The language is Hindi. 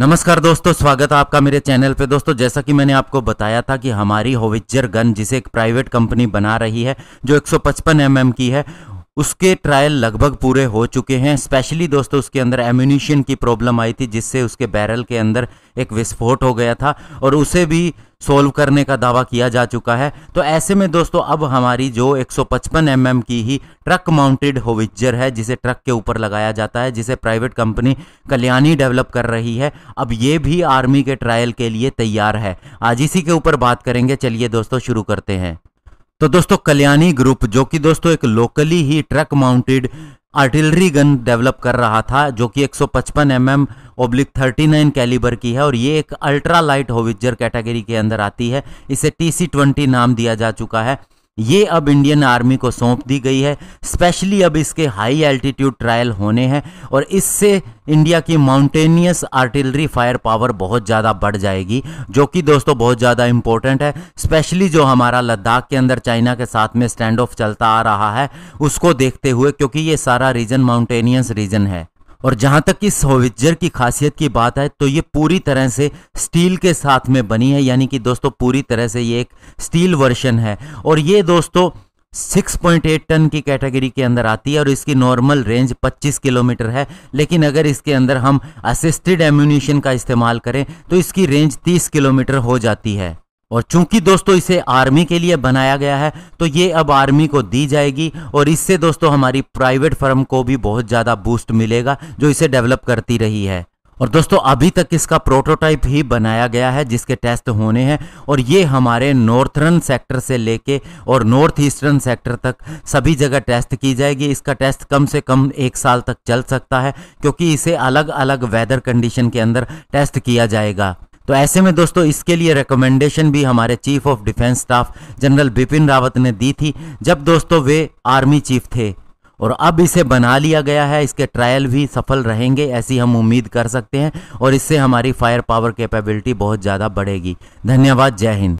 नमस्कार दोस्तों, स्वागत है आपका मेरे चैनल पे। दोस्तों, जैसा कि मैंने आपको बताया था कि हमारी होविजर गन, जिसे एक प्राइवेट कंपनी बना रही है, जो 155 सौ mm की है उसके ट्रायल लगभग पूरे हो चुके हैं स्पेशली दोस्तों उसके अंदर एम्यूनिशन की प्रॉब्लम आई थी, जिससे उसके बैरल के अंदर एक विस्फोट हो गया था और उसे भी सोल्व करने का दावा किया जा चुका है। तो ऐसे में दोस्तों अब हमारी जो 155 mm की ही ट्रक माउंटेड होविजर है, जिसे ट्रक के ऊपर लगाया जाता है, जिसे प्राइवेट कंपनी कल्याणी डेवलप कर रही है, अब ये भी आर्मी के ट्रायल के लिए तैयार है। आज इसी के ऊपर बात करेंगे। चलिए दोस्तों शुरू करते हैं। तो दोस्तों, कल्याणी ग्रुप, जो कि दोस्तों एक लोकली ही truck mounted artillery gun develop कर रहा था, जो कि 155 पचपन M M oblique thirty calibre की है, और ये एक अल्ट्रा लाइट होविजर कैटेगरी के अंदर आती है। इसे टी सी ट्वेंटी नाम दिया जा चुका है। ये अब इंडियन आर्मी को सौंप दी गई है स्पेशली अब इसके हाई एल्टीट्यूड ट्रायल होने हैं और इससे इंडिया की माउंटेनियस आर्टिलरी फायर पावर बहुत ज़्यादा बढ़ जाएगी, जो कि दोस्तों बहुत ज़्यादा इंपॉर्टेंट है स्पेशली जो हमारा लद्दाख के अंदर चाइना के साथ में स्टैंड ऑफ़ चलता आ रहा है, उसको देखते हुए, क्योंकि ये सारा रीजन माउंटेनियस रीजन है। और जहाँ तक इस होविजर की खासियत की बात है तो ये पूरी तरह से स्टील के साथ में बनी है। यानी कि दोस्तों, पूरी तरह से ये एक स्टील वर्शन है। और ये दोस्तों 6.8 टन की कैटेगरी के अंदर आती है और इसकी नॉर्मल रेंज 25 किलोमीटर है। लेकिन अगर इसके अंदर हम असिस्टेड एम्यूनिशन का इस्तेमाल करें तो इसकी रेंज 30 किलोमीटर हो जाती है। और चूँकि दोस्तों इसे आर्मी के लिए बनाया गया है तो ये अब आर्मी को दी जाएगी और इससे दोस्तों हमारी प्राइवेट फर्म को भी बहुत ज़्यादा बूस्ट मिलेगा, जो इसे डेवलप करती रही है। और दोस्तों, अभी तक इसका प्रोटोटाइप ही बनाया गया है, जिसके टेस्ट होने हैं, और ये हमारे नॉर्थर्न सेक्टर से लेके और नॉर्थ ईस्टर्न सेक्टर तक सभी जगह टेस्ट की जाएगी। इसका टेस्ट कम से कम एक साल तक चल सकता है, क्योंकि इसे अलग अलग वेदर कंडीशन के अंदर टेस्ट किया जाएगा। तो ऐसे में दोस्तों, इसके लिए रिकमेंडेशन भी हमारे chief of defence staff general Bipin Rawat ने दी थी, जब दोस्तों वे आर्मी चीफ थे। और अब इसे बना लिया गया है, इसके ट्रायल भी सफल रहेंगे, ऐसी हम उम्मीद कर सकते हैं, और इससे हमारी फायर पावर कैपेबिलिटी बहुत ज़्यादा बढ़ेगी। धन्यवाद, जय हिंद।